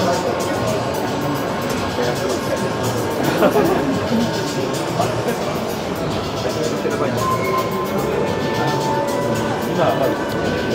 なあ。